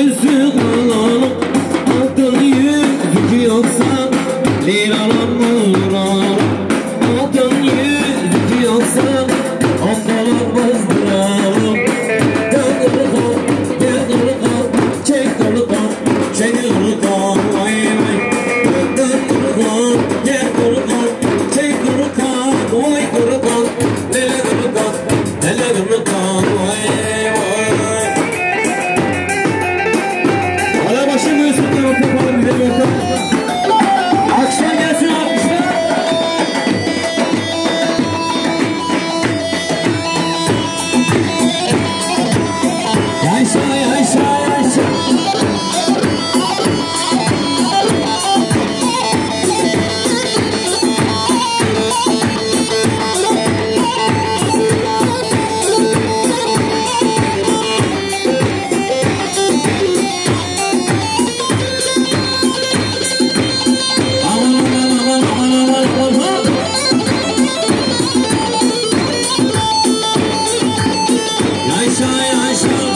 yüzü kullanım Aldın yüzük yoksa liralar uğrar Aldın yüzük yoksa andalar push me